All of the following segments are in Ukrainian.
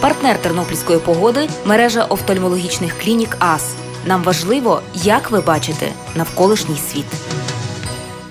Партнер тернопільської погоди мережа офтальмологічних клінік АС. Нам важливо, як ви бачите навколишній світ.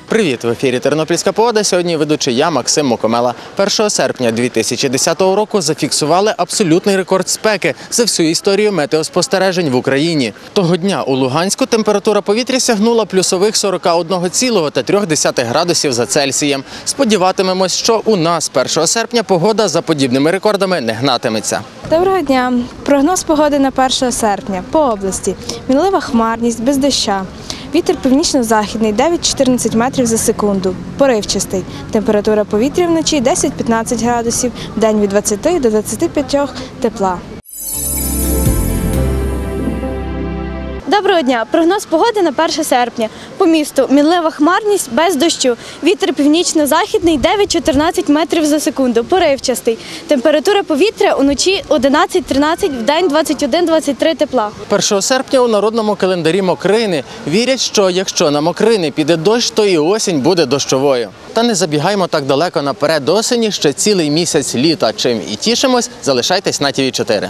Привіт, в ефірі Тернопільська погода. Сьогодні ведучий я Максим Мокомела. 1 серпня 2010 року зафіксували абсолютний рекорд спеки за всю історію метеоспостережень в Україні. Того дня у Луганську температура повітря сягнула плюсових 41,3 градусів за Цельсієм. Сподіватимемось, що у нас 1 серпня погода за подібними рекордами не гнатиметься. Доброго дня. Прогноз погоди на 1 серпня по області. Мінлива хмарність без доща. Вітер північно-західний 9-14 метрів за секунду. Поривчастий. Температура повітря вночі 10-15 градусів, день від 20 до 25 тепла. Доброго дня. Прогноз погоди на 1 серпня. По місту мінлива хмарність без дощу. Вітер північно-західний 9-14 метрів за секунду. Поривчастий. Температура повітря уночі 11-13, вдень 21-23 тепла. 1 серпня у народному календарі Мокрини вірять, що якщо на Мокрини піде дощ, то і осінь буде дощовою. Та не забігаймо так далеко наперед осені ще цілий місяць літа. Чим і тішимось, залишайтесь на ТВ 4